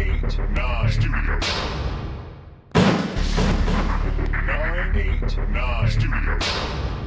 eight nine. Studio. Nine eight nine. Studio.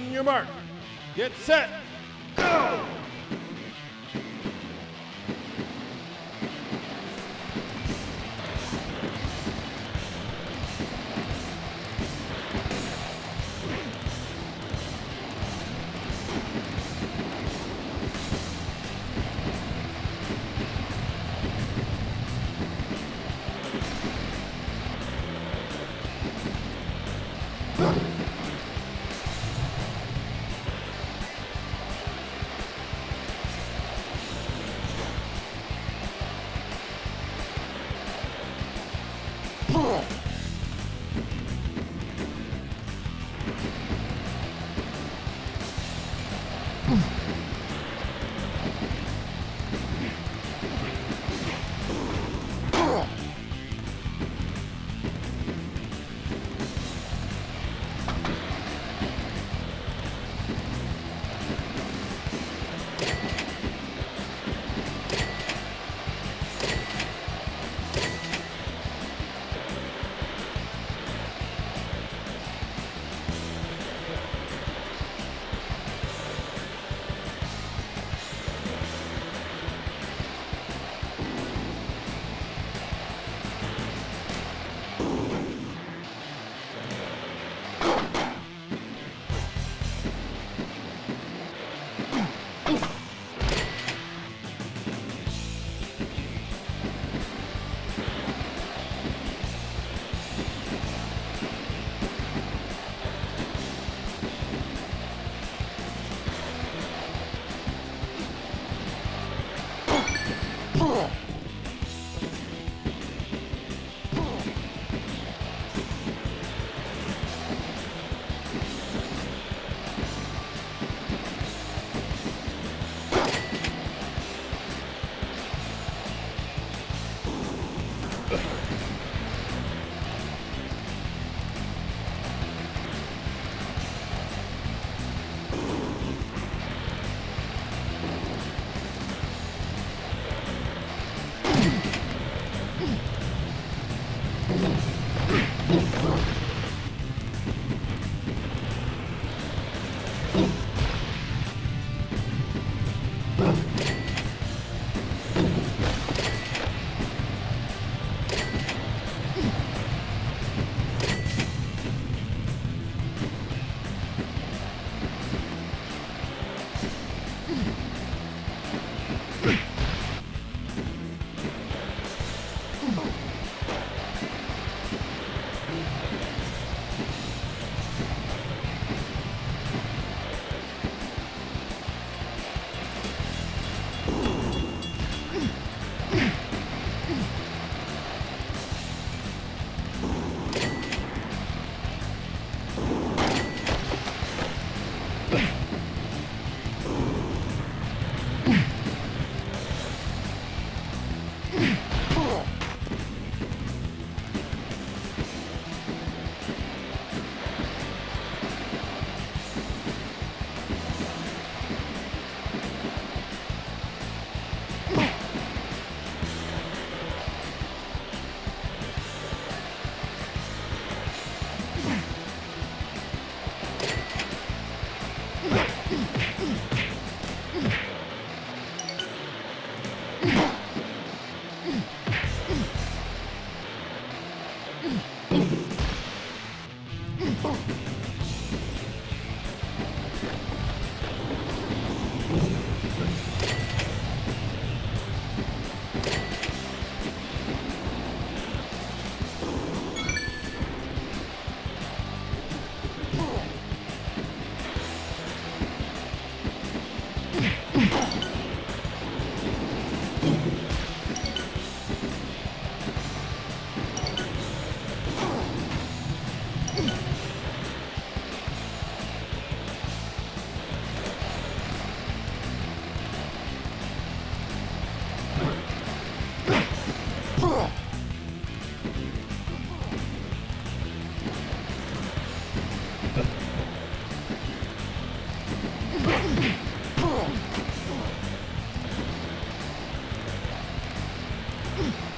On your mark. Get set. Bom. Cool. Ooh, ooh, ooh. Mm-hmm.